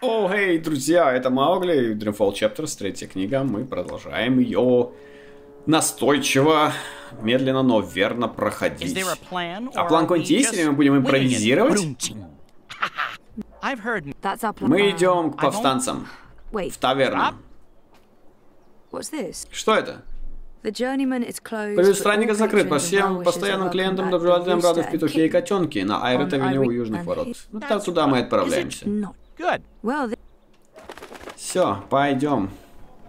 О, эй, друзья, это Маугли, Dreamfall Chapters, третья книга. Мы продолжаем ее настойчиво, медленно, но верно проходить. А план какой-нибудь есть, или мы будем импровизировать? Мы идем к повстанцам. В таверну. Что это? Приют странника закрыт. По всем постоянным клиентам доброжелательным рады в петухе и котенки на Айрет Авеню у Южных ворот. Ну, так туда мы отправляемся. Все, пойдем.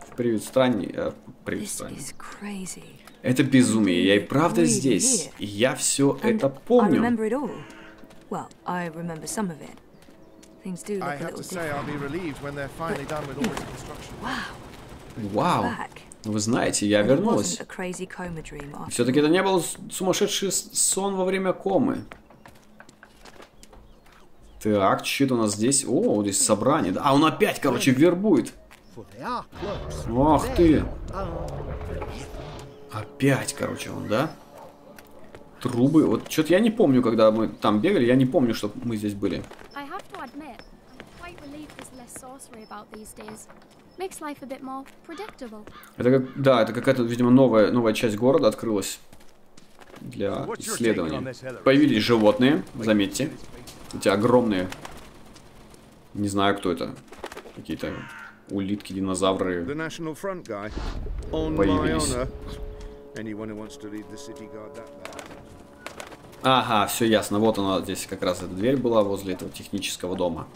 В приют странника. Приют странника. Это безумие. Я и правда здесь. И я все это помню. Вау. Вы знаете, я вернулась. Все-таки это не был сумасшедший сон во время комы. Так, что-то у нас здесь... О, здесь собрание. А он опять, короче, вербует. Ох ты. Опять, короче, он, да? Трубы. Вот что-то я не помню, когда мы там бегали, я не помню, что мы здесь были. Это как, да, это какая-то, видимо, новая, новая часть города открылась для исследования. Появились животные, заметьте. Эти огромные. Не знаю, кто это. Какие-то улитки, динозавры появились. Ага, все ясно. Вот она здесь как раз эта дверь была возле этого технического дома.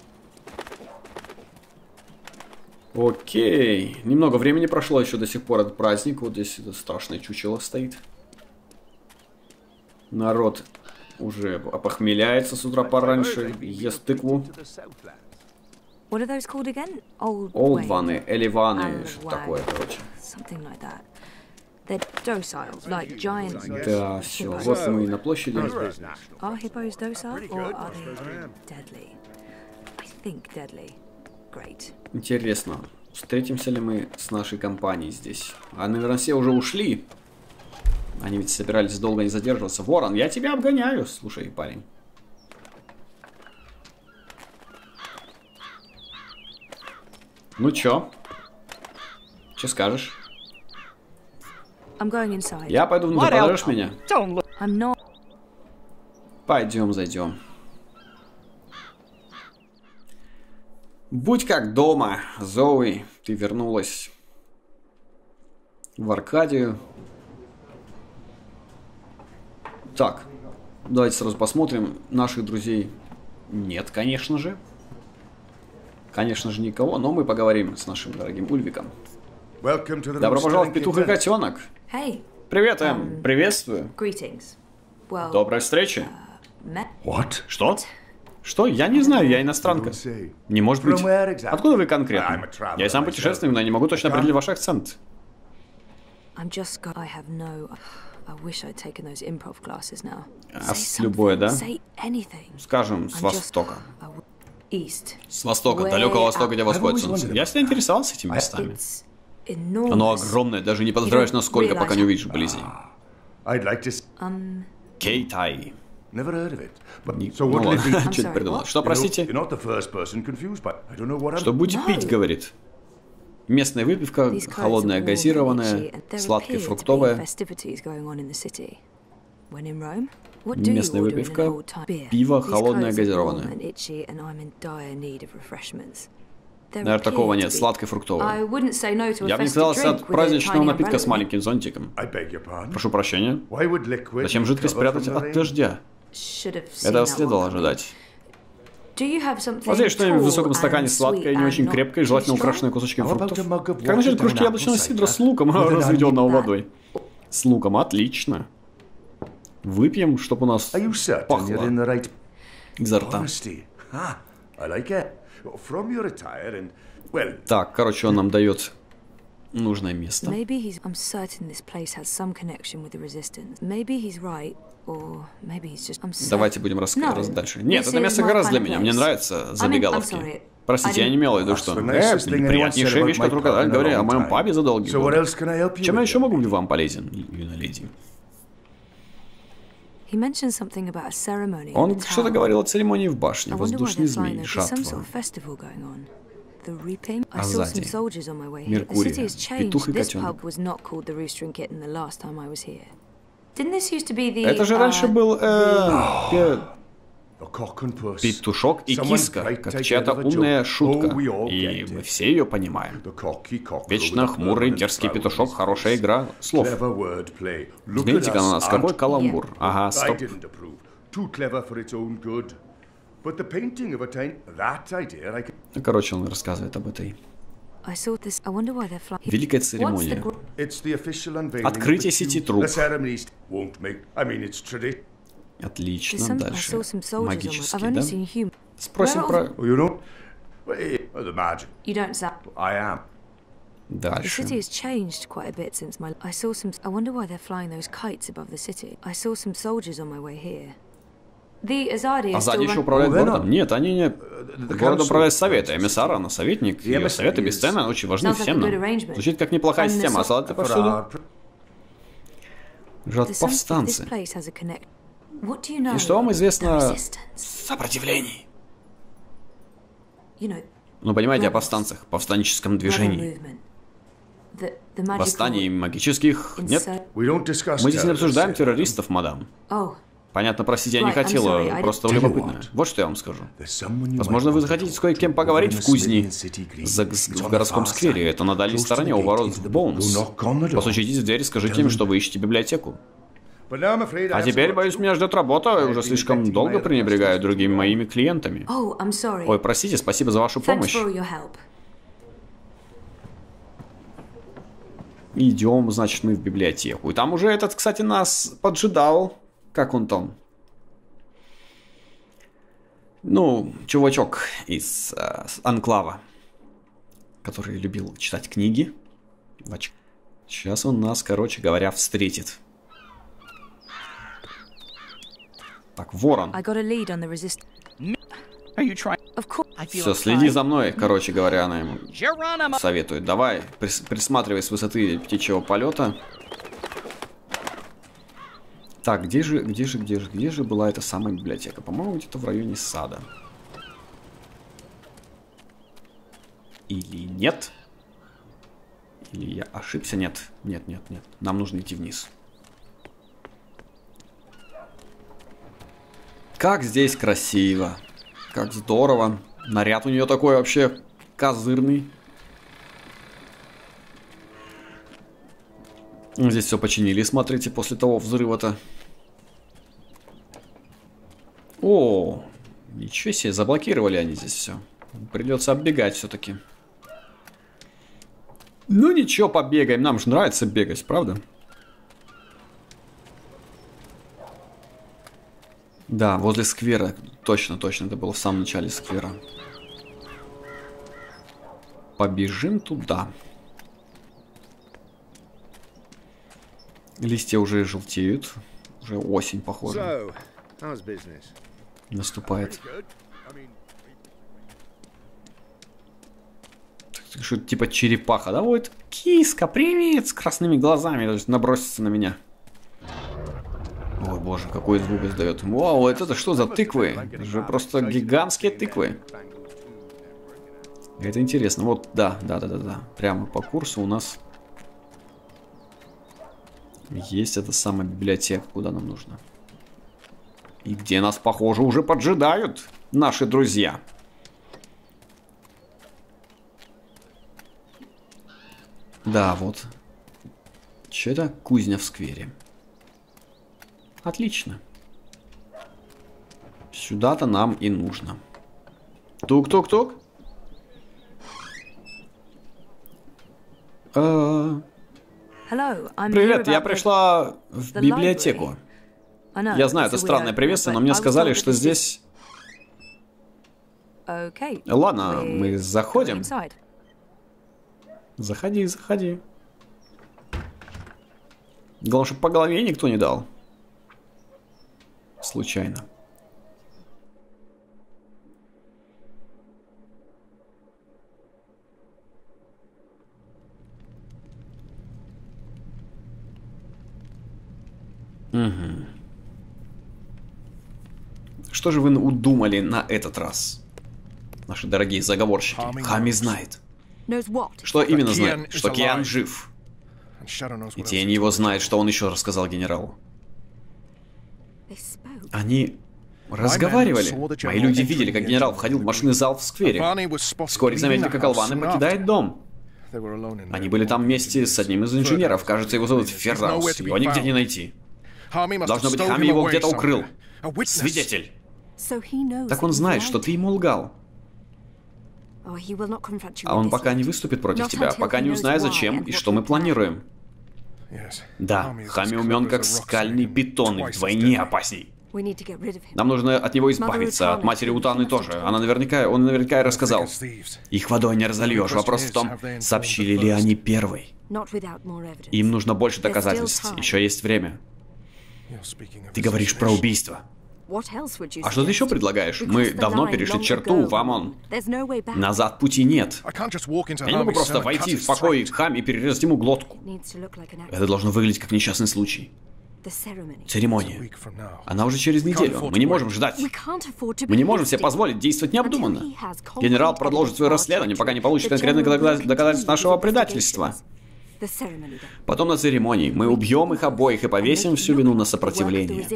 Окей. Немного времени прошло, еще до сих пор этот праздник. Вот здесь это страшное чучело стоит. Народ уже опохмеляется с утра пораньше, ест тыкву. Олдваны, эливаны, что такое, короче. Да, все, вот мы и на площади. Are hippos docile or are they deadly? I think deadly. Интересно, встретимся ли мы с нашей компанией здесь? А, наверное, все уже ушли. Они ведь собирались долго не задерживаться. Ворон, я тебя обгоняю. Слушай, парень. Ну чё? Чё скажешь? Я пойду внутрь, подождешь меня? Пойдем, зайдем. Будь как дома, Зои, ты вернулась в Аркадию. Так, давайте сразу посмотрим. Наших друзей нет, конечно же. Конечно же, никого, но мы поговорим с нашим дорогим Ульвиком. Добро пожаловать в Петух и Котенок. Привет, Эм. Um, Приветствую. Доброй встречи. What? Что? Что? Я не знаю, я иностранка. Не может быть. Откуда вы конкретно? Я сам путешественник, но я не могу точно определить ваш акцент. А с любой, да? Скажем, с востока. С востока, далекого востока, где восходит солнце. Я всегда интересовался этими местами. Оно огромное, даже не подозреваешь, насколько, пока не увидишь вблизи. Um, Кейтай. Never heard of it. But, so what ну, Что ты придумал? Что, простите? Что будете пить, говорит. Местная выпивка, холодная газированная, сладкая фруктовая. Местная выпивка, пиво, холодная газированная. Наверное, такого нет, сладкой фруктовой. Я бы не отказался от праздничного напитка с маленьким зонтиком. Прошу прощения. Зачем жидкость спрятать от дождя? Этого следовало ожидать. Возьми что-нибудь в высоком стакане сладкое, не очень крепкое, желательно украшенное кусочками фруктов. Как насчет кружки яблочного сидра с луком, разведенного водой? С луком, отлично. Выпьем, чтобы у нас пахло изо рта. Так, короче, он нам дает нужное место. Давайте будем рассказывать дальше. Нет, это место гораздо для меня. Мне нравятся забегаловки. Простите, я не имел в виду, что... Э, приятнейшая вещь, которую когда говоря о моем пабе за долгие годы. Чем я еще могу быть вам полезен, юная леди? Он что-то говорил о церемонии в башне, воздушный змей, жатва. А сзади Меркурий, петух и котенок. Это же раньше был э, петушок и киска, как чья-то умная шутка, и мы все ее понимаем. Вечно хмурый, дерзкий петушок, хорошая игра слов. Взгляните-ка на нас, какой каламбур. Ага, стоп. Короче, он рассказывает об этой Великая церемония. Открытие сети труб. Отлично, дальше. Магический, да? Спросим про... Дальше. The city has changed quite a bit since my... I saw some... I wonder why they're flying those kites above the city. I saw some soldiers on my way here. А сзади еще управляет городом? Нет, они не... Город управляет советом. Эмиссар, она советник. Ее советы бесценно очень важны всем нам. Звучит как неплохая система, а солдаты повсюду. Жат повстанцы. И что вам известно о сопротивлении? Ну, понимаете, о повстанцах, повстанческом движении. Восстаний магических нет. Мы здесь не обсуждаем террористов, мадам. Понятно, простите, я не хотела, просто любопытно. Вот что я вам скажу. Возможно, вы захотите с кое-кем поговорить в кузне за, в городском сквере. Это на дальней стороне, у ворот в Боунс. Постучитесь в дверь и скажите им, что вы ищете библиотеку. А теперь, боюсь, меня ждет работа, я уже слишком долго пренебрегаю другими моими клиентами. Oh, Ой, простите, спасибо за вашу помощь. Идем, значит, мы в библиотеку. И там уже этот, кстати, нас поджидал. Как он там? Ну, чувачок из э, Анклава, который любил читать книги. Сейчас он нас, короче говоря, встретит. Так, ворон. Все, следи за мной, короче говоря, она ему советует. Давай, прис присматривай с высоты птичьего полета. Так, где же, где же, где же, где же была эта самая библиотека? По-моему, где-то в районе сада. Или нет? Или я ошибся? Нет, нет, нет, нет. Нам нужно идти вниз. Как здесь красиво. Как здорово. Наряд у нее такой вообще козырный. Здесь все починили, смотрите, после того взрыва-то. О, ничего себе, заблокировали они здесь все. Придется оббегать все-таки. Ну ничего, побегаем. Нам же нравится бегать, правда? Да, возле сквера. Точно, точно. Это было в самом начале сквера. Побежим туда. Листья уже желтеют. Уже осень, похоже. Наступает. Что типа черепаха, да? Вот киска, привет, с красными глазами, то есть набросится на меня. Ой, боже, какой звук издает. Вау, это, это что за тыквы? Это же просто гигантские тыквы. Это интересно. Вот, да, да, да, да, да. Прямо по курсу у нас есть эта самая библиотека, куда нам нужно. И где нас, похоже, уже поджидают наши друзья. Да, вот. Что это? Кузня в сквере. Отлично. Сюда-то нам и нужно. Тук-тук-тук. Э, Привет, я пришла в библиотеку. Я знаю, это странное приветствие, но мне сказали, что здесь... Ладно, мы заходим. Заходи, заходи. Главное, чтобы по голове никто не дал случайно. Угу. Что же вы удумали на этот раз? Наши дорогие заговорщики. Хами знает. Что именно знает? Что Киан жив. И Тень его знает, что он еще рассказал генералу. Они разговаривали. Мои люди видели, как генерал входил в машинный зал в сквере. Вскоре заметили, как Алваны покидает дом. Они были там вместе с одним из инженеров. Кажется, его зовут Ферраус. Его нигде не найти. Должно быть, Хами его где-то укрыл. Свидетель. Так он знает, что ты ему лгал. А он пока не выступит против тебя, пока не узнает, зачем и что мы планируем. Да, Хами умен как скальный бетон и вдвойне опасней. Нам нужно от него избавиться, от матери Утаны тоже. Она наверняка, он наверняка и рассказал. Их водой не разольешь. Вопрос в том, сообщили ли они первой. Им нужно больше доказательств. Еще есть время. Ты говоришь про убийство. А что ты еще предлагаешь? Мы давно перешли черту, Вамон. Назад пути нет. Я не могу просто войти в покой Хам и перерезать ему глотку. Это должно выглядеть как несчастный случай. Церемония. Она уже через неделю. Мы не можем ждать. Мы не можем себе позволить действовать необдуманно. Генерал продолжит свое расследование, пока не получит конкретных доказательств нашего предательства. Потом на церемонии мы убьем их обоих и повесим всю вину на сопротивление.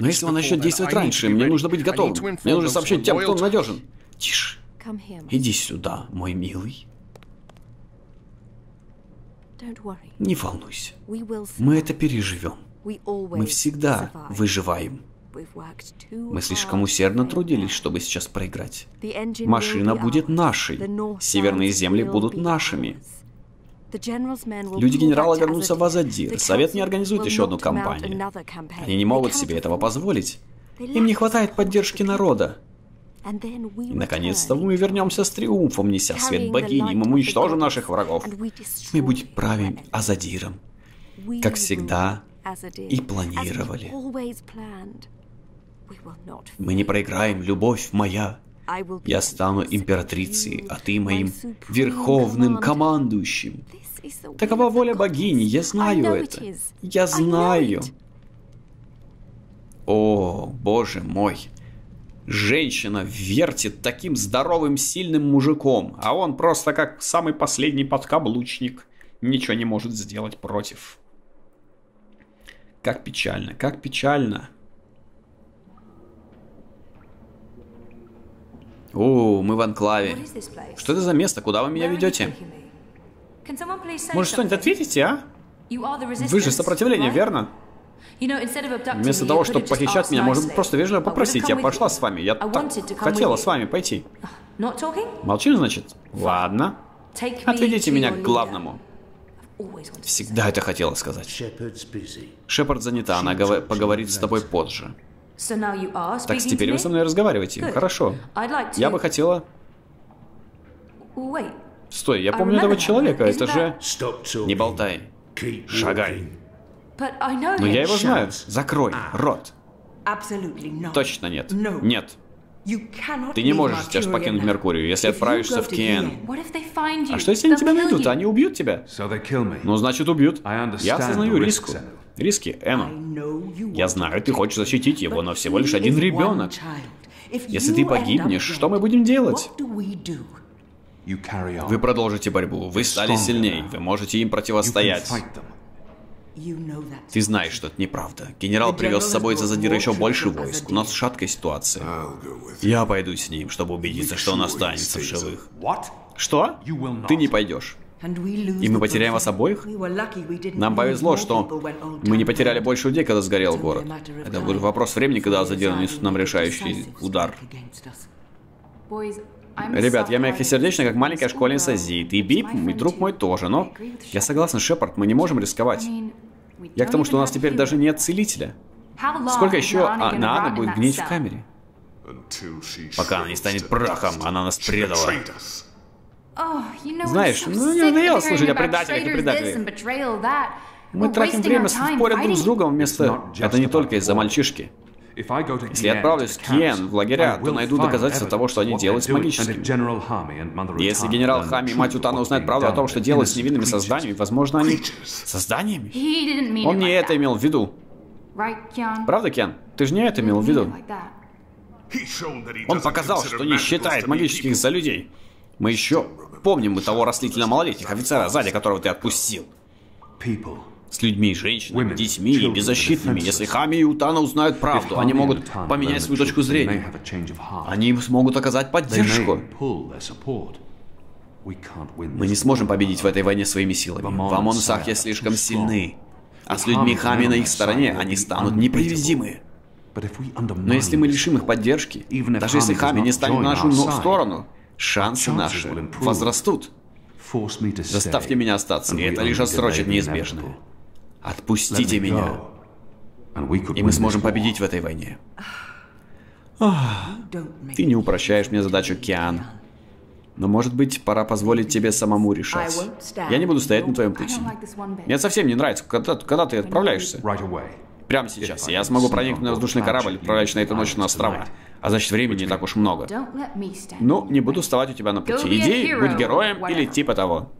Но если он начнет действовать раньше, мне нужно быть готовым. Мне нужно сообщить тем, кто надежен. Тише. Иди сюда, мой милый. Не волнуйся. Мы это переживем. Мы всегда выживаем. Мы слишком усердно трудились, чтобы сейчас проиграть. Машина будет нашей. Северные земли будут нашими. Люди генерала вернутся в Азадир. Совет не организует еще одну кампанию. Они не могут себе этого позволить. Им не хватает поддержки народа. И наконец-то мы вернемся с триумфом, неся свет богини, мы уничтожим наших врагов. Мы будем правим Азадиром, как всегда и планировали. Мы не проиграем, любовь моя. Я стану императрицей, а ты моим верховным командующим. Такова воля богини, я знаю это. Я знаю. О, боже мой. Женщина вертит таким здоровым, сильным мужиком, а он просто как самый последний подкаблучник. Ничего не может сделать против. Как печально, как печально. О, мы в анклаве. Что это за место? Куда вы меня ведете? Может, что-нибудь ответите, а? Вы же сопротивление, верно? Вместо того, чтобы похищать меня, может просто вежливо попросить. Я пошла с вами. Я так хотела с вами пойти. Молчим, значит? Ладно. Отведите меня к главному. Всегда это хотела сказать. Шепард занята, она поговорит с тобой позже. Так теперь вы со мной разговариваете. Хорошо. Я бы хотела... Стой, я помню этого человека, это же... Не болтай. Шагай. Но я его знаю. Закрой рот. Точно нет. Нет. Ты не можешь сейчас покинуть Меркурию, если отправишься в Киен. А что, если они тебя найдут? Они убьют тебя? Ну, значит, убьют. Я осознаю риску. Риски, Эмма. Я знаю, ты хочешь защитить его, но всего лишь один ребенок. Если ты погибнешь, что мы будем делать? Вы продолжите борьбу, вы стали сильнее, вы можете им противостоять. Ты знаешь, что это неправда. Генерал привез с собой за задира еще больше войск. У нас шаткая ситуация. Я пойду с ним, чтобы убедиться, что он останется в живых. Что? Ты не пойдешь. И мы потеряем вас обоих? Нам повезло, что мы не потеряли больше людей, когда сгорел город. Это будет вопрос времени, когда Азадир нанесут нам решающий удар. Ребят, я мягкосердечный, как маленькая школьница Зит. И Бип, и друг мой тоже, но... Я согласен, Шепард, мы не можем рисковать. Я к тому, что у нас теперь даже нет целителя. Сколько еще а, Наана будет гнить в камере? Пока она не станет прахом, она нас предала. Знаешь, ну я надоело слушать о предателях и предателях. Мы тратим время споря друг с другом вместо... Это не только из-за мальчишки. Если я отправлюсь в Киен, в лагеря, то найду доказательства того, что они делают с магическими. Если генерал Хами и мать Утана узнают правду о том, что делают с невинными созданиями, возможно, они... Созданиями? Он не это имел в виду. Правда, Кен? Ты же не это имел в виду? Он показал, что не считает магических за людей. Мы еще помним мы того растлителя малолетних офицера сзади, которого ты отпустил. С людьми, женщинами, детьми и беззащитными. Если Хами и Утана узнают правду, они могут поменять свою точку зрения. Они смогут оказать поддержку. Мы не сможем победить в этой войне своими силами. Вамон и Сахья слишком сильны. А с людьми Хами на их стороне они станут непривезимы. Но если мы лишим их поддержки, даже если Хами не станет на нашу сторону, шансы наши возрастут. Заставьте меня остаться, и это лишь отсрочит неизбежное. Отпустите меня, и мы сможем победить в этой войне. Ты не упрощаешь мне задачу, Киан. Но, может быть, пора позволить тебе самому решать. Я не буду стоять на твоем пути. Мне совсем не нравится, когда, когда ты отправляешься. Прямо сейчас. Я смогу проникнуть на воздушный корабль, отправляющий на эту ночь на острова. А значит, времени не так уж много. Ну, не буду вставать у тебя на пути. Иди, будь героем или типа того.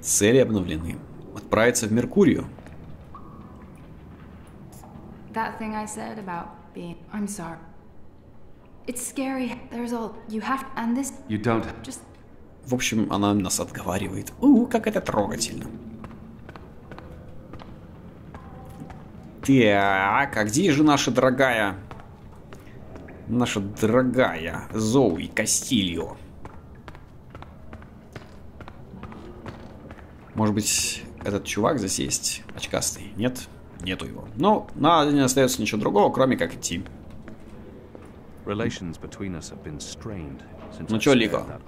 Цели обновлены. Отправиться в Меркурию. That thing I said about being... I'm sorry. It's scary. There's all... You have... And this... You don't... Just... В общем, она нас отговаривает. У, как это трогательно. Так, а где же наша дорогая... Наша дорогая Зоуи Кастильо? Может быть, этот чувак здесь есть, очкастый? Нет? Нету его. Ну, надо не остается ничего другого, кроме как идти. Ну чё, Лико?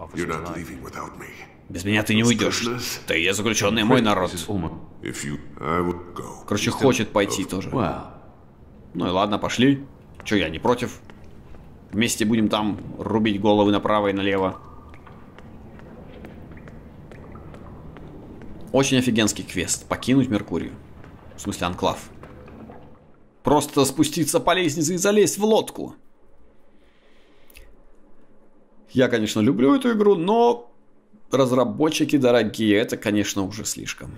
Без меня ты не уйдешь. Ты я заключенный мой народ. Короче, хочет пойти тоже. Ну и ладно, пошли. Чё, я не против. Вместе будем там рубить головы направо и налево. Очень офигенский квест. Покинуть Меркурию. В смысле, анклав. Просто спуститься по лестнице и залезть в лодку. Я, конечно, люблю эту игру, но разработчики дорогие, это, конечно, уже слишком.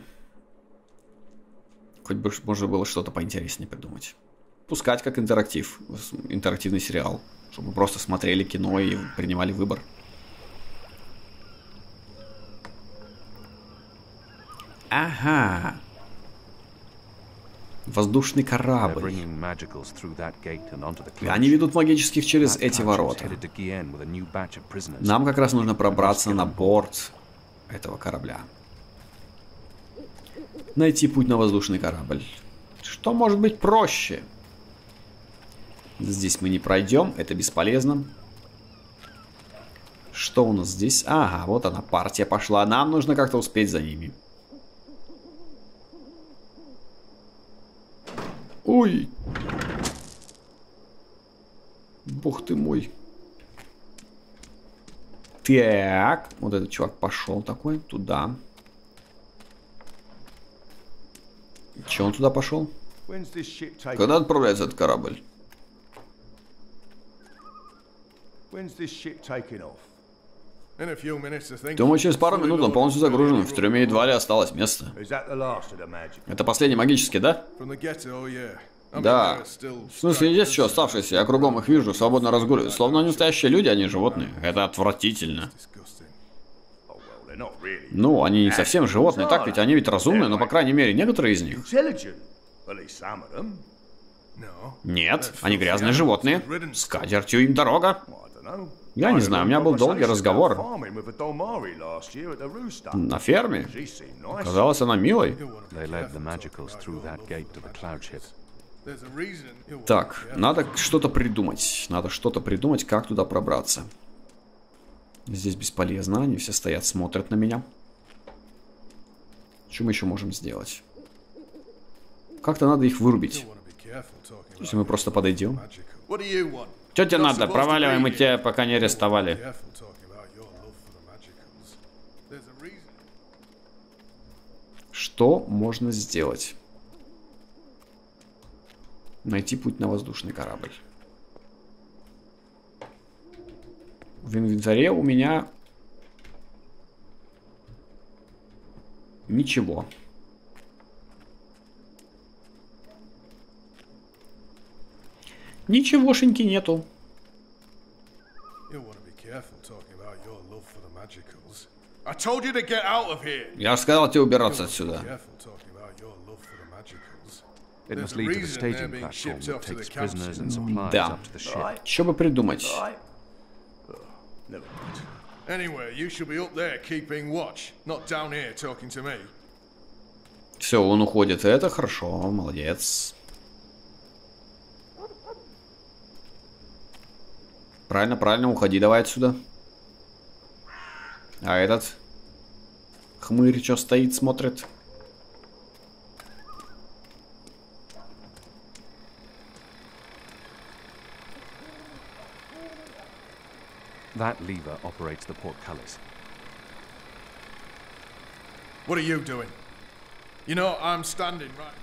Хоть бы можно было что-то поинтереснее придумать. Пускать как интерактив, интерактивный сериал, чтобы просто смотрели кино и принимали выбор. Ага. Воздушный корабль. Они ведут магических через эти ворота. Нам как раз нужно пробраться на борт этого корабля. Найти путь на воздушный корабль. Что может быть проще? Здесь мы не пройдем, это бесполезно. Что у нас здесь? Ага, вот она, партия пошла. Нам нужно как-то успеть за ними. Ой! Бог ты мой. Так, вот этот чувак пошел такой туда. Че он туда пошел? Когда отправляется этот корабль? Думаю, через пару минут он полностью загружен. В трюме едва ли осталось место. Это последний магический, да? Да. В смысле, есть еще оставшиеся. Я кругом их вижу, свободно разгуливают. Словно они настоящие люди, а не животные. Это отвратительно. Ну, они не совсем животные, так ведь? Они ведь разумные, но, по крайней мере, некоторые из них. Нет, они грязные животные. С катертью им дорога. Я не знаю, у меня был долгий разговор. На ферме? Казалось, она милой. Так, надо что-то придумать. Надо что-то придумать, как туда пробраться. Здесь бесполезно, они все стоят, смотрят на меня. Что мы еще можем сделать? Как-то надо их вырубить. Если мы просто подойдем. Что тебе надо? Проваливай, мы тебя пока не арестовали. Что можно сделать? Найти путь на воздушный корабль. В инвентаре у меня ничего. Ничегошеньки нету. Я же сказал тебе убираться отсюда. Да. Что бы придумать? Все, он уходит. Это хорошо, молодец. Правильно, правильно, уходи давай отсюда. А этот хмырь что стоит, смотрит? That lever operates the portcullis. What are you doing? You know, I'm standing right.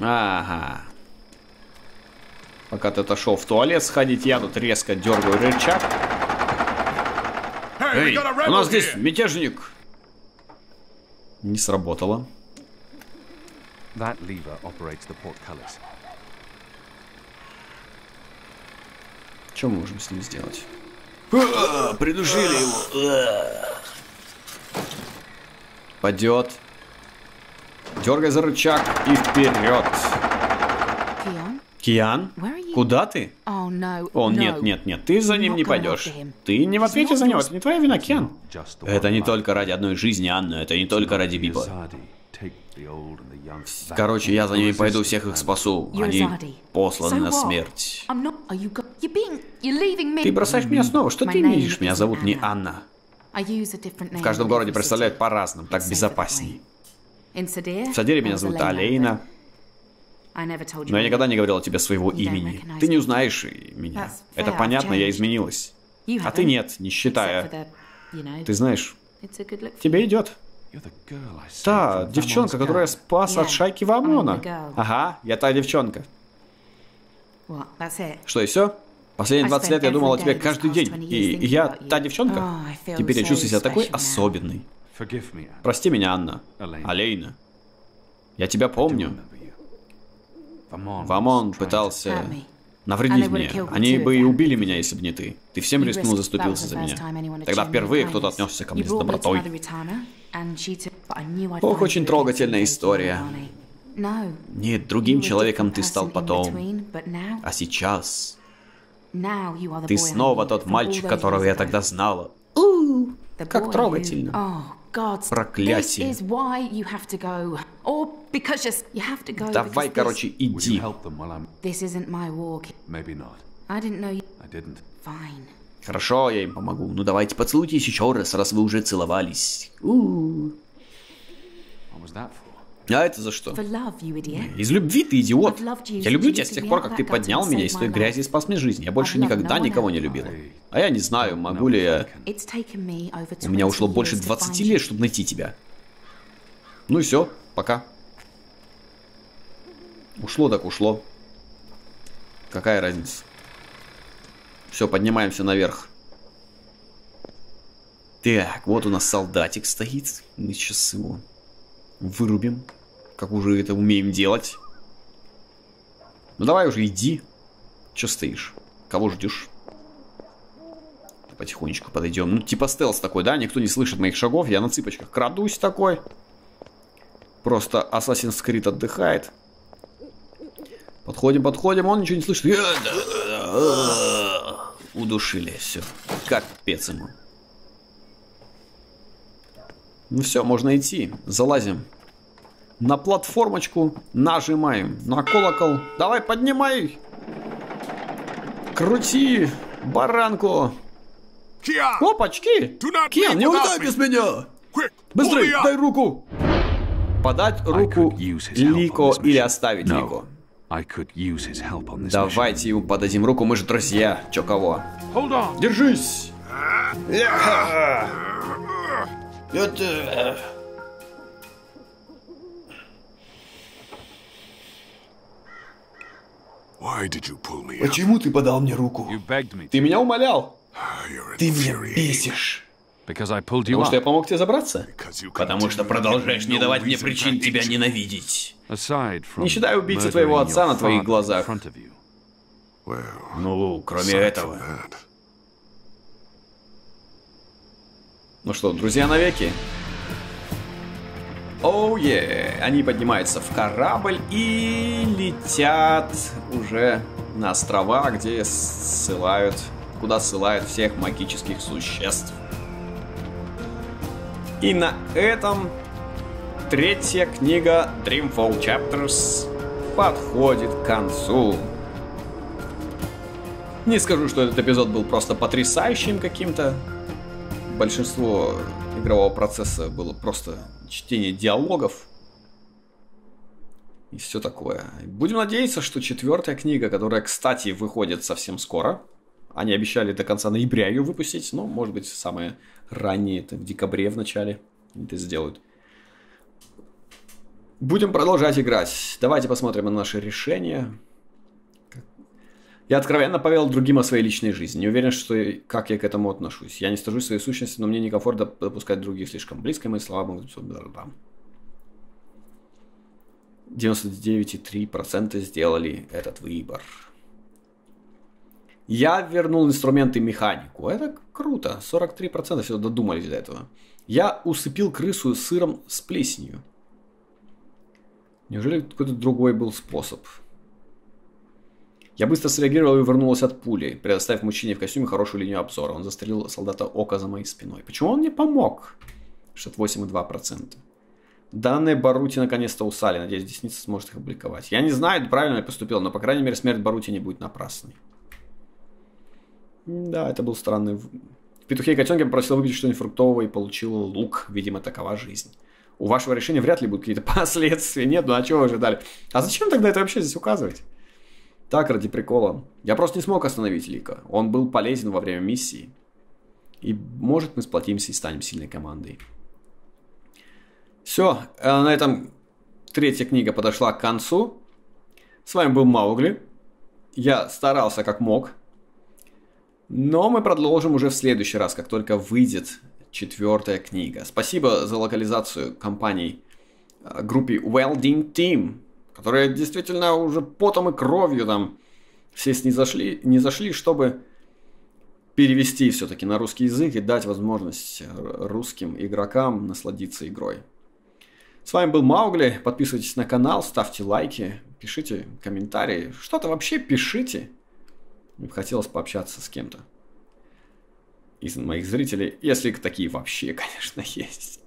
Ага. Пока ты отошел в туалет сходить, я тут резко дергаю рычаг. Эй, у нас здесь мятежник. Не сработало. That lever operates the portcullis. Что мы можем с ним сделать? А, придушили его. Падет. Дергай за рычаг и вперед. Киан? Куда ты? Oh, О, нет, нет, нет, ты за ним не пойдешь. Ты не в ответе за него, это не твоя вина, Кен. Это не только ради одной жизни, Анна, это не только ради Бипа. Короче, я за ними пойду, всех их спасу. Они посланы на смерть. Ты бросаешь меня снова? Что ты имеешь? Меня зовут не Анна. В каждом городе представляют по-разному, так безопасней. В Садире меня зовут Алейна. Но я никогда не говорила тебе своего имени. Ты не узнаешь меня. Это понятно, я изменилась. А ты нет, не считая. Ты знаешь, тебе идет. Та девчонка, которая спас от шайки Вамона. Ага, я та девчонка. Что, и все? Последние 20 лет я думал о тебе каждый день. И я та девчонка. Oh, Теперь я чувствую себя такой особенной. Прости меня, Анна. Алейна. Я тебя помню. Вамон пытался навредить мне. Они бы и убили меня, если бы не ты. Ты всем рискнул заступился за меня. Тогда впервые кто-то отнесся ко мне с добротой. Ох, очень трогательная история. Нет, другим человеком ты стал потом. А сейчас... Ты снова тот мальчик, которого я тогда знала. Как трогательно. Проклятие. Давай, короче, иди. Хорошо, я им помогу. Ну давайте поцелуйтесь еще раз, раз вы уже целовались. У -у -у. А это за что? Из любви ты идиот. Я люблю тебя с тех пор, как ты поднял меня из той грязи и спас мне жизнь. Я больше никогда никого не любил. А я не знаю, могу ли я... У меня ушло больше 20 лет, чтобы найти тебя. Ну и все, пока. Ушло так ушло. Какая разница? Все, поднимаемся наверх. Так, вот у нас солдатик стоит. Мы сейчас его вырубим как уже это умеем делать. Ну давай уже иди. Че стоишь? Кого ждешь? Потихонечку подойдем. Ну типа стелс такой, да? Никто не слышит моих шагов. Я на цыпочках крадусь такой. Просто Assassin's Creed отдыхает. Подходим, подходим, он ничего не слышит. Удушили, все. Капец ему. Ну все, можно идти. Залазим. На платформочку нажимаем. На колокол. Давай, поднимай. Крути баранку. Опачки. Кен, не уйдай без меня. Быстрей, дай руку. Подать руку Лико или оставить Лико. Давайте ему подадим руку, мы же друзья. Чё кого? Держись. Это... Почему ты подал мне руку? Ты меня умолял. Ты меня бесишь. Потому что я помог тебе забраться? Потому что продолжаешь не давать мне причин тебя ненавидеть. Не считая убийцы твоего отца на твоих глазах. Ну, кроме этого. Ну что, друзья навеки? Оу, oh, yeah. Они поднимаются в корабль и летят уже на острова, где ссылают, куда ссылают всех магических существ. И на этом третья книга Dreamfall Chapters подходит к концу. Не скажу, что этот эпизод был просто потрясающим каким-то. Большинство игрового процесса было просто чтение диалогов и все такое. Будем надеяться, что четвертая книга, которая, кстати, выходит совсем скоро, они обещали до конца ноября ее выпустить, но, может быть, самое раннее, это в декабре в начале это сделают. Будем продолжать играть. Давайте посмотрим на наши решения. Я откровенно повел другим о своей личной жизни. Не уверен, что как я к этому отношусь. Я не стажусь своей сущности, но мне некомфортно допускать других слишком близко. Мои слова могут... 99,3% сделали этот выбор. Я вернул инструменты механику. Это круто. 43% все додумались до этого. Я усыпил крысу сыром с плесенью. Неужели какой-то другой был способ? Я быстро среагировал и вернулась от пули, предоставив мужчине в костюме хорошую линию обзора. Он застрелил солдата Ока за моей спиной. Почему он мне помог? 68,2%. Данные Барути наконец-то усали. Надеюсь, Десница сможет их опубликовать. Я не знаю, правильно я поступил, но, по крайней мере, смерть Барути не будет напрасной. Да, это был странный... В петухе и котенке попросил выпить что-нибудь фруктового и получил лук. Видимо, такова жизнь. У вашего решения вряд ли будут какие-то последствия. Нет, ну а чего вы ожидали? А зачем тогда это вообще здесь указывать? Так, ради прикола. Я просто не смог остановить Лика. Он был полезен во время миссии. И может мы сплотимся и станем сильной командой. Все, э, на этом третья книга подошла к концу. С вами был Маугли. Я старался как мог. Но мы продолжим уже в следующий раз, как только выйдет четвертая книга. Спасибо за локализацию компаний э, группе Welding Team которые действительно уже потом и кровью там все зашли, не зашли, чтобы перевести все-таки на русский язык и дать возможность русским игрокам насладиться игрой. С вами был Маугли. Подписывайтесь на канал, ставьте лайки, пишите комментарии. Что-то вообще пишите. Мне бы хотелось пообщаться с кем-то из моих зрителей, если такие вообще, конечно, есть.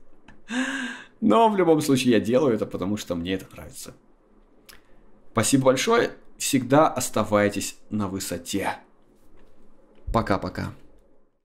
Но в любом случае я делаю это, потому что мне это нравится. Спасибо большое. Всегда оставайтесь на высоте. Пока-пока.